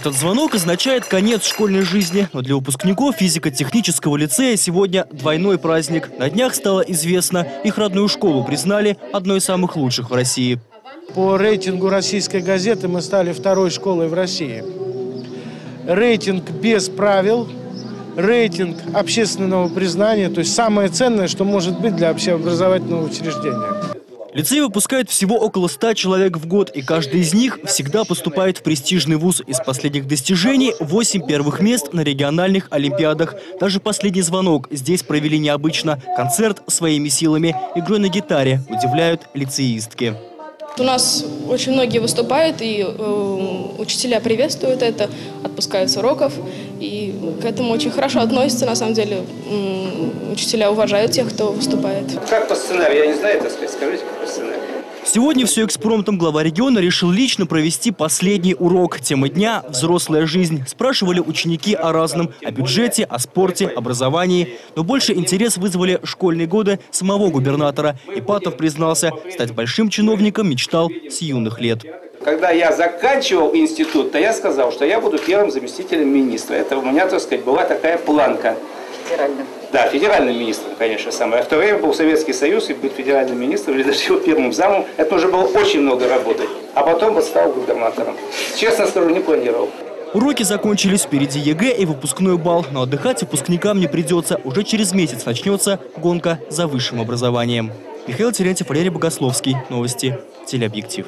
Этот звонок означает конец школьной жизни, но для выпускников физико-технического лицея сегодня двойной праздник. На днях стало известно, их родную школу признали одной из самых лучших в России. По рейтингу российской газеты мы стали второй школой в России. Рейтинг без правил, рейтинг общественного признания, то есть самое ценное, что может быть для общеобразовательного учреждения. Лицей выпускает всего около 100 человек в год, и каждый из них всегда поступает в престижный вуз. Из последних достижений – 8 первых мест на региональных олимпиадах. Даже последний звонок здесь провели необычно. Концерт своими силами, игрой на гитаре удивляют лицеистки. У нас очень многие выступают, и э, учителя приветствуют это, отпускают с уроков, и к этому очень хорошо относятся, на самом деле. М, Учителя уважают тех, кто выступает. Как по сценарию? Я не знаю, так сказать. Скажите, как по сценарию. Сегодня все экспромтом глава региона решил лично провести последний урок. Тема дня – взрослая жизнь. Спрашивали ученики о разном – о бюджете, о спорте, образовании. Но больше интерес вызвали школьные годы самого губернатора. Ипатов признался, стать большим чиновником мечтал с юных лет. Когда я заканчивал институт, то я сказал, что я буду первым заместителем министра. Это у меня, так сказать, была такая планка. Федеральным. Да, федеральным министром, конечно, самое. А в то время был Советский Союз, и быть федеральным министром, или даже его первым замом, это нужно было очень много работать. А потом вот стал губернатором. Честно скажу, не планировал. Уроки закончились, впереди ЕГЭ и выпускной бал. Но отдыхать выпускникам не придется. Уже через месяц начнется гонка за высшим образованием. Михаил Терентьев, Валерий Богословский. Новости. Телеобъектив.